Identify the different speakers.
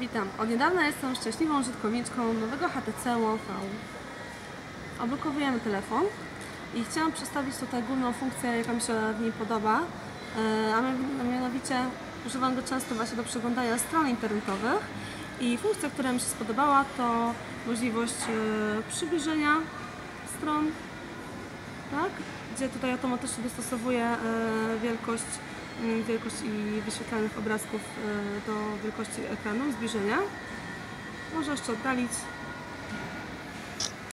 Speaker 1: Witam. Od niedawna jestem szczęśliwą użytkowniczką nowego HTC One V. Oblokowujemy telefon i chciałam przedstawić tutaj główną funkcję, jaka mi się w niej podoba, e, a mian- a mianowicie używam go często właśnie do przeglądania stron internetowych i funkcja, która mi się spodobała to możliwość e, przybliżenia stron, tak? gdzie tutaj automatycznie dostosowuje e, wielkość, wielkość i wyświetlanych obrazków e, do wielkości ekranu zbliżenia. Może jeszcze oddalić